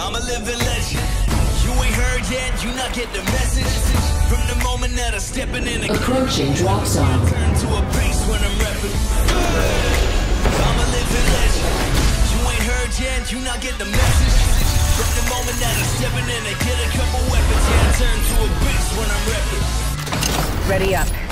I'm a living legend. You ain't heard yet, you not get the message. From the moment that I'm stepping in the Approaching drop zone. turn to a bass when I'm rapping. I'm a living legend. You ain't heard yet, you not get the message. From the moment that I'm stepping in and get a couple weapons, yeah, I turn to a bass when I'm rapping. Ready up.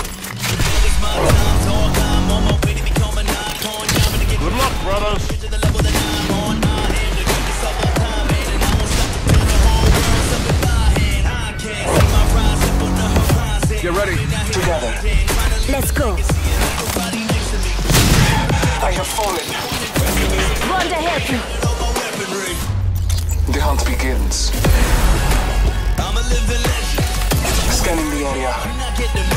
Together, Let's go. I have fallen. Run to help you. The hunt begins. I'm a living legend. Scanning the area. Not get the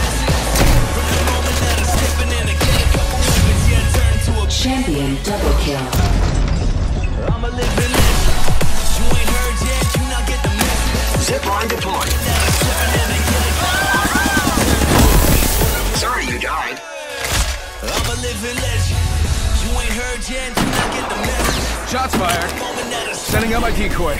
Shots fired. Sending out my decoy.